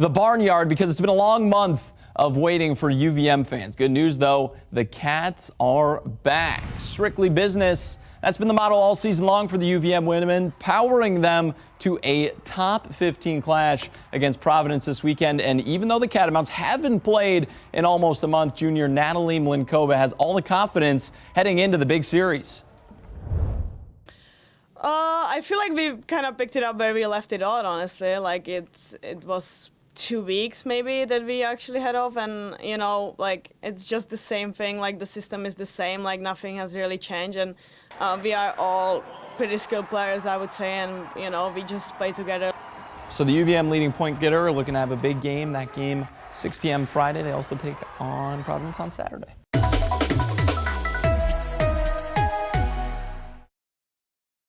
the barnyard because it's been a long month of waiting for UVM fans. Good news though, the Cats are back. Strictly business. That's been the model all season long for the UVM women, powering them to a top 15 clash against Providence this weekend. And even though the Catamounts haven't played in almost a month, junior Natalie Mlynkova has all the confidence heading into the big series. Uh, I feel like we kind of picked it up where we left it out. Honestly, like it's it was two weeks maybe that we actually had off, and you know, like it's just the same thing. Like the system is the same. Like nothing has really changed, and uh, we are all pretty skilled players, I would say, and you know, we just play together. So the UVM leading point getter looking to have a big game. That game 6 p.m. Friday. They also take on Providence on Saturday.